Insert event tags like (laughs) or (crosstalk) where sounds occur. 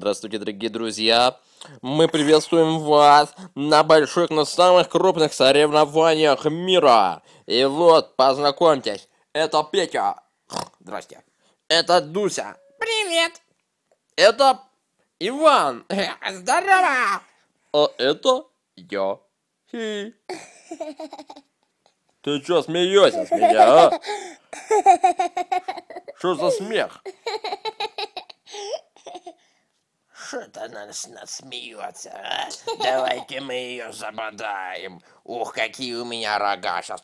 Здравствуйте, дорогие друзья! Мы приветствуем вас на больших, на самых крупных соревнованиях мира. И вот, познакомьтесь, это Петя. Здрасте. Это Дуся. Привет. Это Иван. Здорово. А это я. Хи. Ты чё смеешься с меня, а? (laughs) Что за смех? Что-то она с нас смеется. а? Давайте мы ее забодаем. Ух, какие у меня рога сейчас.